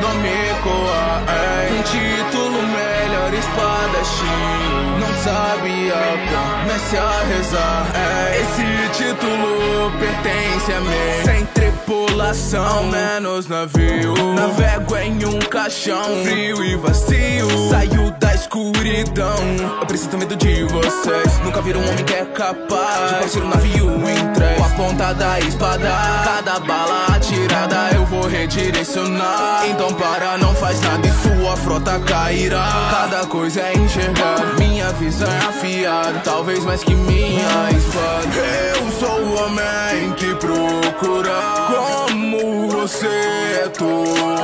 não me coa. É. Um título melhor espadachim. Não sabia, comece a rezar. É. Esse título pertence a mim. Sem tripulação, ao menos navio. Navego em um caixão frio e vazio. Saiu da escuridão. Eu preciso medo de vocês. Nunca viram um homem que é capaz de partir um navio em três. Com a ponta da espada, cada bala atirada eu vou redirecionar. Então para, não faz nada e sua frota cairá. Cada coisa é enxergar. Minha visão é afiada, talvez mais que minha espada. Eu sou o homem que procura. Como você é tolo.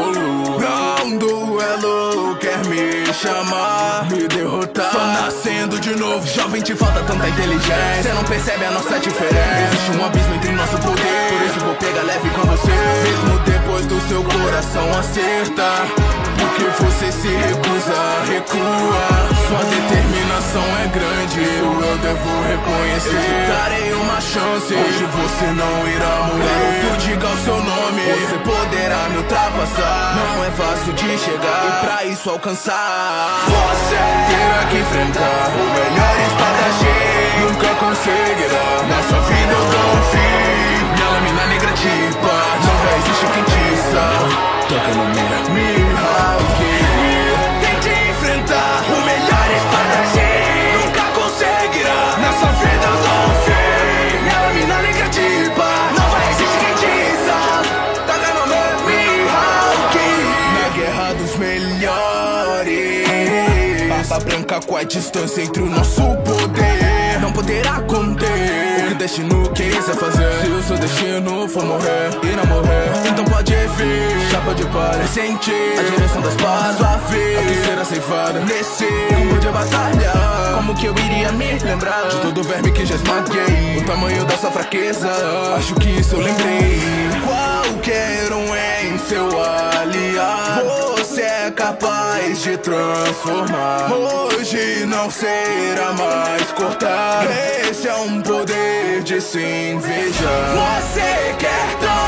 Me chamar, me derrotar. Só nascendo de novo, jovem, te falta tanta inteligência. Você não percebe a nossa diferença. Existe um abismo entre nosso poder. Por isso vou pegar leve com você. Mesmo depois do seu coração acertar. Porque você se recusa, recua. Sua determinação é grande, isso eu devo reconhecer. Eu te darei uma chance, hoje você não irá morrer. Que diga o seu nome, você poderá me ultrapassar. Não é fácil de chegar, e pra isso alcançar. Você melhores. Barba branca com a distância entre o nosso poder. Não poderá conter o que o destino quiser fazer. Se o seu destino for morrer e não morrer, então pode vir. Chapa de palha, sentir a direção das paz. Sua vez, a terceira ceifada. Nesse campo de batalha, como que eu iria me lembrar de todo o verme que já esmaguei? O tamanho da sua fraqueza, acho que isso eu lembrei. Qualquer um em seu aliado. Capaz de transformar. Hoje não será mais cortar. Esse é um poder de se invejar. Você quer tanto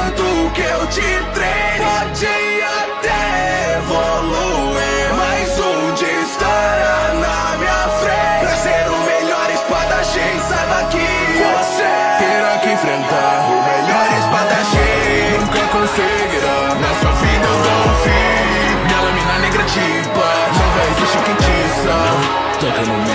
gentleman.